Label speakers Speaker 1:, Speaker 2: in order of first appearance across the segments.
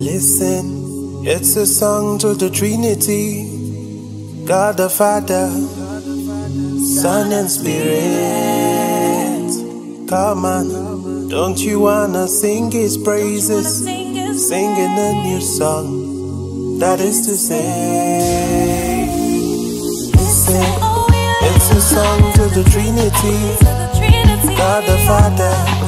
Speaker 1: Listen, it's a song to the Trinity, God the Father, Son and Spirit. Come on, don't you wanna sing His praises? Singing a new song, that is to say. Listen, it's a song to the Trinity, God the Father,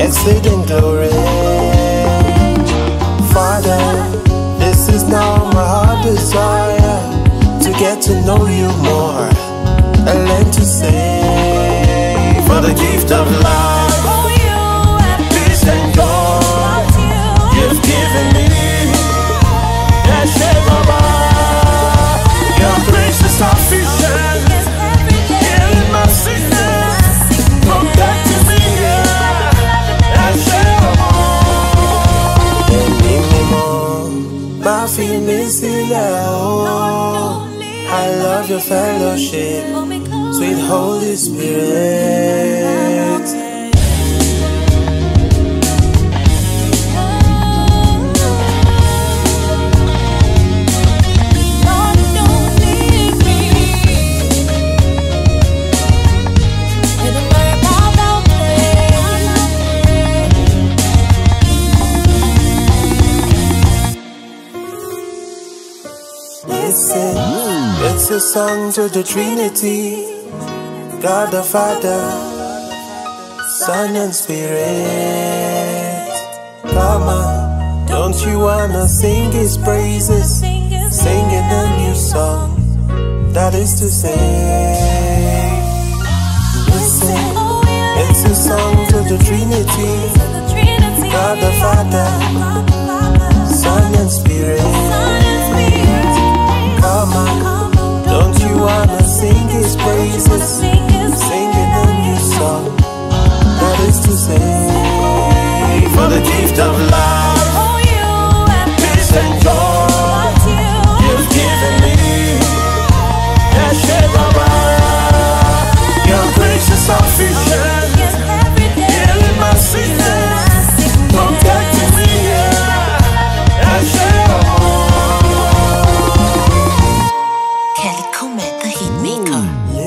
Speaker 1: exceeding glory. Father, this is now my heart desire to get to know you more and learn to say for the gift of life, má fi mí sílẹ̀. I love your fellowship, sweet Holy Spirit. Listen, it's a song to the Trinity, God the Father, Son and Spirit. On, don't you wanna sing His praises? Singing a new song, that is to say. Listen,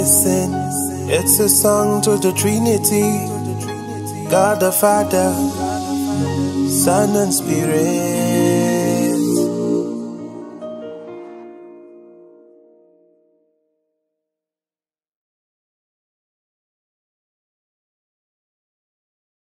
Speaker 1: Listen, it's a song to the Trinity, God the Father, Son and Spirit.